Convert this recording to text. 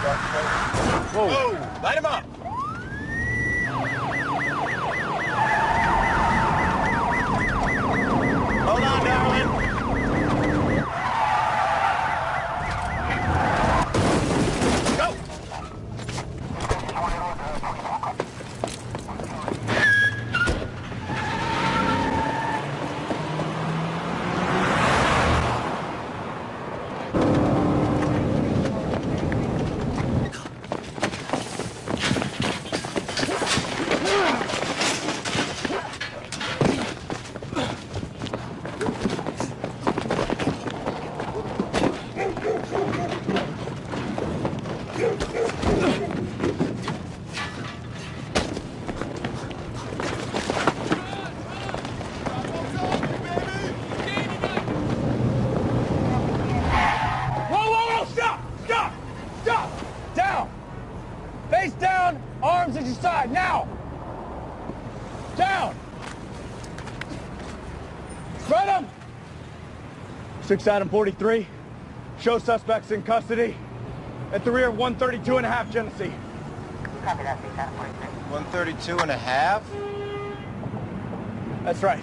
Whoa. Whoa, light him up. Down! Face down, arms at your side, now! Down! Spread them! 6 Adam 43. Show suspects in custody at the rear of 132 and a half Genesee. Copy that, 6 Adam 43. 132 and a half? That's right.